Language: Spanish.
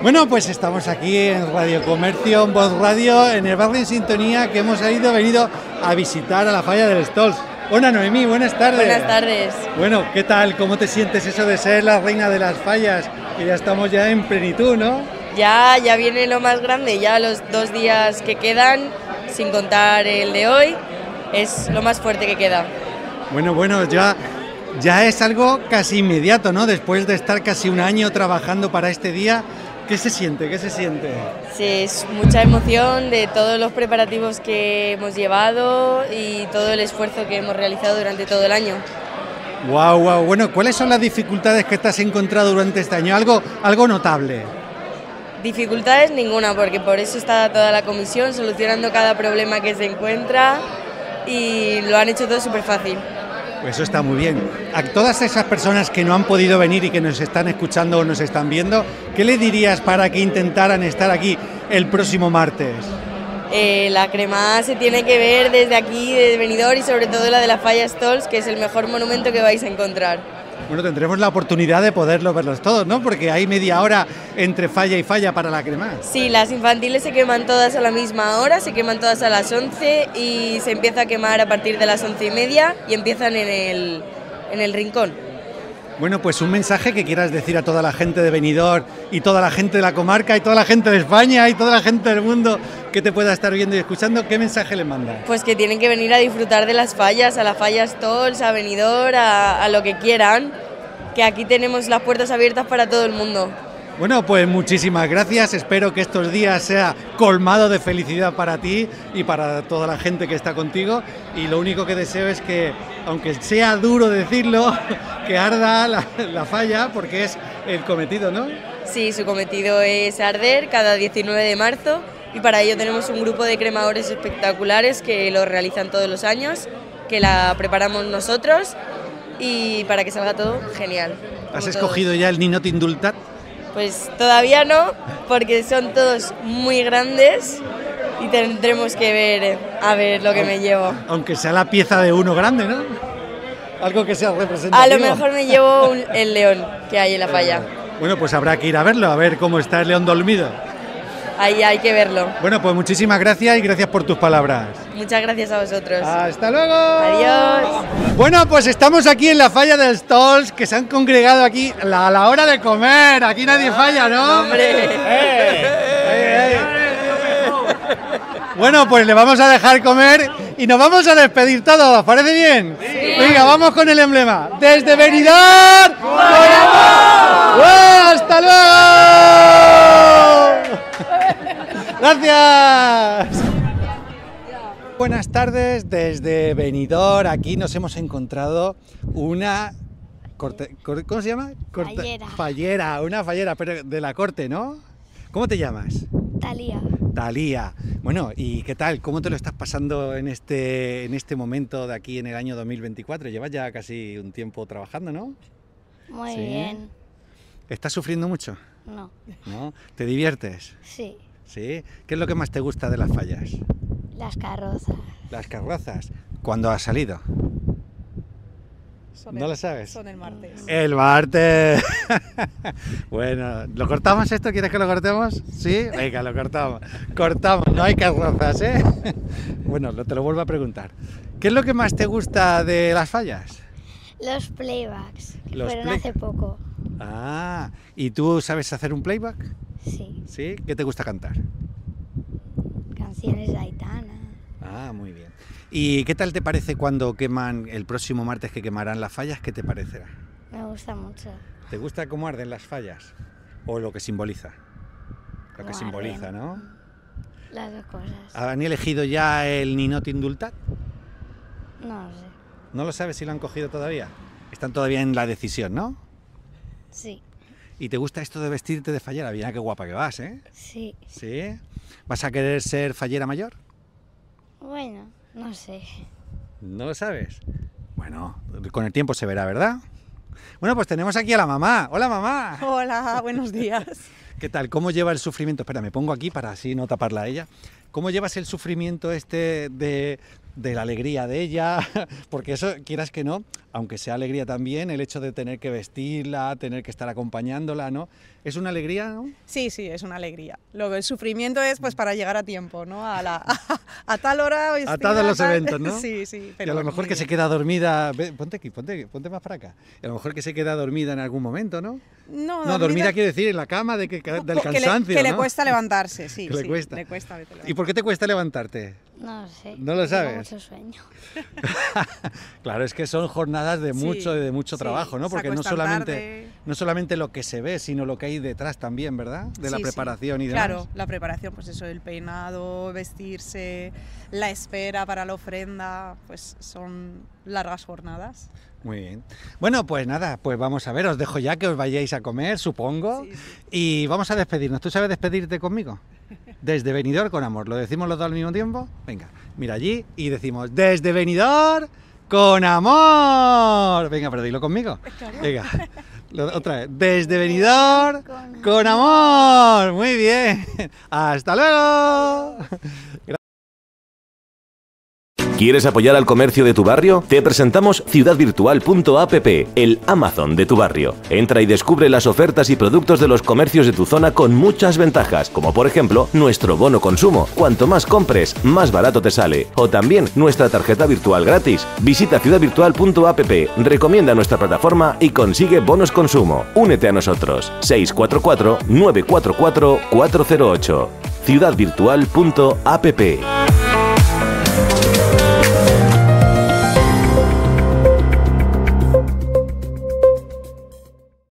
Bueno, pues estamos aquí en Radio Comercio, en Voz Radio, en el barrio en sintonía que hemos ido, venido a visitar a la falla del Stolz. Hola Noemí, buenas tardes. Buenas tardes. Bueno, ¿qué tal? ¿Cómo te sientes eso de ser la reina de las fallas? Que ya estamos ya en plenitud, ¿no? Ya, ya viene lo más grande, ya los dos días que quedan, sin contar el de hoy, es lo más fuerte que queda. Bueno, bueno, ya, ya es algo casi inmediato, ¿no? Después de estar casi un año trabajando para este día, ¿Qué se siente? ¿Qué se siente? Sí, es mucha emoción de todos los preparativos que hemos llevado y todo el esfuerzo que hemos realizado durante todo el año. Wow, wow. Bueno, ¿cuáles son las dificultades que te has encontrado durante este año? Algo, algo notable. Dificultades ninguna, porque por eso está toda la comisión solucionando cada problema que se encuentra y lo han hecho todo súper fácil. Pues eso está muy bien. A todas esas personas que no han podido venir y que nos están escuchando o nos están viendo, ¿qué le dirías para que intentaran estar aquí el próximo martes? Eh, la crema se tiene que ver desde aquí, desde Benidorm y sobre todo la de la Falla Stolz, que es el mejor monumento que vais a encontrar. Bueno, tendremos la oportunidad de poderlo verlos todos, ¿no? Porque hay media hora entre falla y falla para la crema. Sí, las infantiles se queman todas a la misma hora, se queman todas a las 11 y se empieza a quemar a partir de las 11 y media y empiezan en el, en el rincón. Bueno, pues un mensaje que quieras decir a toda la gente de Benidorm y toda la gente de la comarca y toda la gente de España y toda la gente del mundo que te pueda estar viendo y escuchando, ¿qué mensaje le mandas? Pues que tienen que venir a disfrutar de las fallas, a la falla Stolz, a Benidorm, a lo que quieran, que aquí tenemos las puertas abiertas para todo el mundo. Bueno, pues muchísimas gracias. Espero que estos días sea colmado de felicidad para ti y para toda la gente que está contigo. Y lo único que deseo es que, aunque sea duro decirlo, que arda la, la falla porque es el cometido, ¿no? Sí, su cometido es arder cada 19 de marzo y para ello tenemos un grupo de cremadores espectaculares que lo realizan todos los años, que la preparamos nosotros y para que salga todo genial. ¿Has escogido ya el Ninot Indultat? Pues todavía no, porque son todos muy grandes y tendremos que ver a ver lo que me llevo. Aunque sea la pieza de uno grande, ¿no? Algo que sea representativo. A lo mejor me llevo un, el león que hay en la falla. Bueno, pues habrá que ir a verlo, a ver cómo está el león dormido. Ahí hay que verlo. Bueno, pues muchísimas gracias y gracias por tus palabras. Muchas gracias a vosotros. Hasta luego. Adiós. Bueno, pues estamos aquí en la falla del Stolz, que se han congregado aquí a la, hora de comer. Aquí nadie falla, ¿no? Hombre. ¡Eh! ¡Eh, eh! Bueno, pues le vamos a dejar comer y nos vamos a despedir todos. ¿Os parece bien? Venga, vamos con el emblema. Desde Benidorm, con amor. ¡Bueno, ¡Hasta luego! Gracias. Buenas tardes desde Benidorm. Aquí nos hemos encontrado una corte- cor- ¿cómo se llama? Corte- Fallera. Fallera, una fallera, pero de la corte, ¿no? ¿Cómo te llamas? Talía. Talía. Bueno, ¿y qué tal? ¿Cómo te lo estás pasando en este, en este momento de aquí en el año 2024? Llevas ya casi un tiempo trabajando, ¿no? Muy Sí. bien. ¿Estás sufriendo mucho? No. ¿No? ¿Te diviertes? Sí. ¿Sí? ¿Qué es lo que más te gusta de las fallas? Las carrozas. Las carrozas. ¿Cuándo has salido? Son ¿No el- lo sabes? Son el martes. El martes. bueno, ¿lo cortamos esto? ¿Quieres que lo cortemos? Sí, venga, lo cortamos. Cortamos, no hay carrozas, ¿eh? bueno, lo- te lo vuelvo a preguntar. ¿Qué es lo que más te gusta de las fallas? Los playbacks. Que Los fueron play- hace poco. Ah, ¿y tú sabes hacer un playback? Sí. ¿Sí? ¿Qué te gusta cantar? Canciones de Aitana. Ah, muy bien. ¿Y qué tal te parece cuando queman el próximo martes que quemarán las fallas? ¿Qué te parecerá? Me gusta mucho. ¿Te gusta cómo arden las fallas? ¿O lo que simboliza? Lo que simboliza. ¿no? Las dos cosas. ¿Han elegido ya el Ninot Indultat? No lo sé. ¿No lo sabes si lo han cogido todavía? Están todavía en la decisión, ¿no? Sí. ¿Y te gusta esto de vestirte de fallera? Mira qué guapa que vas, ¿eh? Sí. ¿Sí? ¿Vas a querer ser fallera mayor? Bueno, no sé. ¿No lo sabes? Bueno, con el tiempo se verá, ¿verdad? Bueno, pues tenemos aquí a la mamá. Hola, mamá. Hola, buenos días. ¿Qué tal? ¿Cómo lleva el sufrimiento? Espera, me pongo aquí para así no taparla a ella. ¿Cómo llevas el sufrimiento este de, de la alegría de ella, porque eso, quieras que no, aunque sea alegría también, el hecho de tener que vestirla, tener que estar acompañándola, ¿no? Es una alegría, ¿no? Sí, sí, es una alegría. Luego el sufrimiento es pues para llegar a tiempo, ¿no? A, la, a, tal hora. A todos los eventos, ¿no? Sí, sí. y a lo mejor que se queda dormida, ponte aquí, ponte, ponte más para acá. Y a lo mejor que se queda dormida en algún momento, ¿no? No, no dormida, quiere decir en la cama de que, del cansancio. Que le, cuesta levantarse, sí. Que le sí, cuesta. Le cuesta ¿Y por qué te cuesta levantarte? No sé. ¿No lo sabes? Tengo mucho sueño. claro, es que son jornadas de mucho, Sí, de mucho sí, trabajo, ¿no? Porque no solamente, tarde. no solamente lo que se ve, sino lo que hay detrás también, ¿verdad? De la Sí, preparación y demás. Claro, la preparación, pues eso, el peinado, vestirse, la espera para la ofrenda, pues son largas jornadas. Muy bien. Bueno, pues nada, pues vamos a ver, os dejo ya que os vayáis a comer, supongo, Sí, sí. y vamos a despedirnos. ¿Tú sabes despedirte conmigo? Desde Benidorm con amor. ¿Lo decimos los dos al mismo tiempo? Venga, mira allí y decimos desde Benidorm con amor. Venga, pero dilo conmigo. Venga, lo- otra vez. Desde Benidorm con amor. Muy bien. Hasta luego. ¿Quieres apoyar al comercio de tu barrio? Te presentamos ciudadvirtual.app, el Amazon de tu barrio. Entra y descubre las ofertas y productos de los comercios de tu zona con muchas ventajas, como por ejemplo nuestro bono consumo. Cuanto más compres, más barato te sale. O también nuestra tarjeta virtual gratis. Visita ciudadvirtual.app, recomienda nuestra plataforma y consigue bonos consumo. Únete a nosotros. 644 944 408. ciudadvirtual.app.